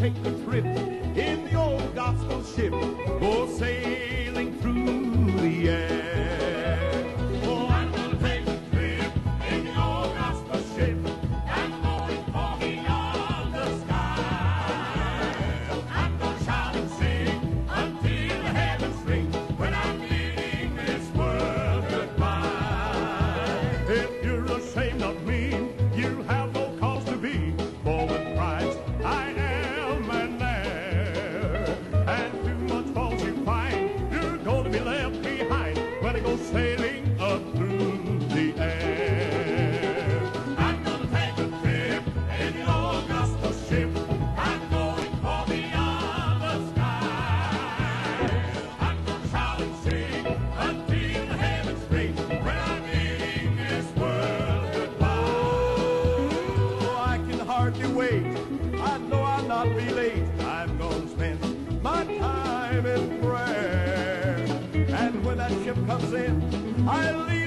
take a sailing up through the air. I'm gonna take a trip in ship. I'm going for beyond the sky. I'm gonna shout and sing until the heavens this world goodbye. Oh, I can hardly wait. I know I'll not be late. I'm gonna spend my time in prayer. Comes in, I'll leave